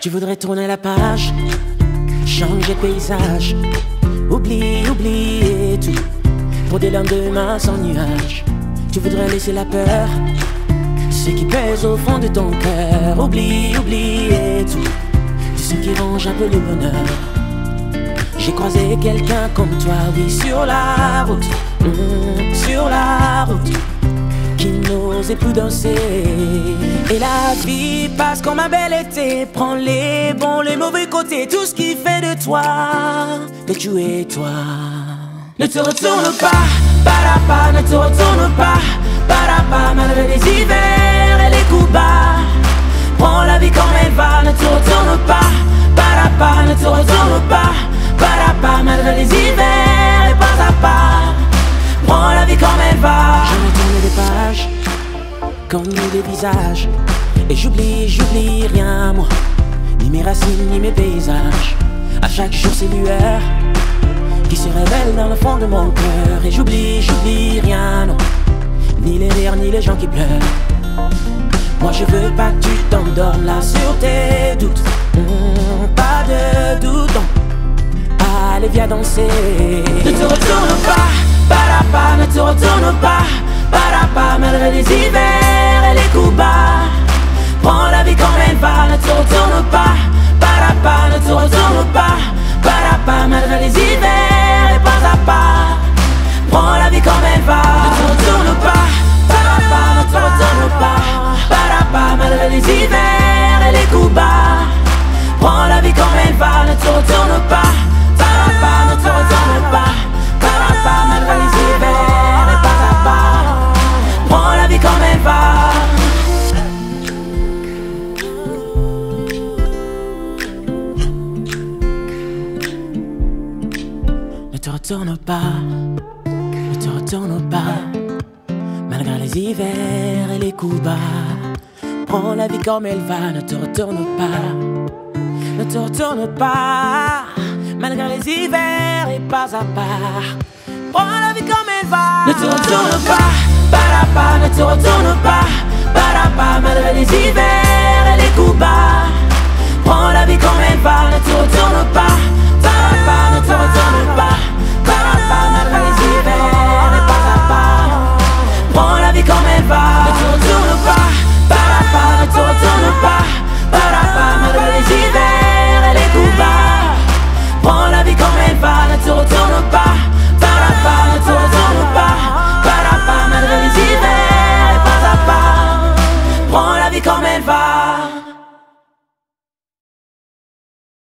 Tu voudrais tourner la page, changer de paysage, oublier, oublier tout, pour des lendemains sans nuages. Tu voudrais laisser la peur, ce qui pèse au fond de ton cœur, oublie, oublier tout, tout ce qui range un peu le bonheur. J'ai croisé quelqu'un comme toi, oui, sur la route, sur la route, qui n'osait plus danser. Et la vie passe comme un bel été, prends les bons, les mauvais côtés, tout ce qui fait de toi, que tu es toi. Ne te retourne pas, pas, ne te retourne pas, pas, malgré les hivers et les coups bas. Prends la vie comme elle va, ne te retourne pas, pas, ne te retourne pas, pas, malgré comme des visages, et j'oublie, j'oublie rien moi, ni mes racines, ni mes paysages. À chaque jour ces lueurs qui se révèlent dans le fond de mon cœur, et j'oublie, j'oublie rien non, ni les rires, ni les gens qui pleurent. Moi je veux pas que tu t'endormes là sur tes doutes. Hum, Pas de doute non. Allez viens danser. Ne te retourne pas, pas, ne te retourne pas. Pas, malgré les hivers les coups bas Prends la vie comme elle va, ne te retourne pas. Pas, ne te retourne pas. Pas, malgré les hivers et pas à pas. Prends la vie comme elle va, ne te retourne pas. Pas, ne te retourne pas. Pas, malgré les hivers et les coups bas Prends la vie comme elle va, ne te retourne pas pas, retourne pas, ne te retourne pas, malgré les hivers et les coups bas. Prends la vie comme elle va, ne te retourne pas, ne te retourne pas, malgré les hivers et pas à part. Prends la vie comme elle va, ne te retourne pas, pas, ne te retourne pas, pas,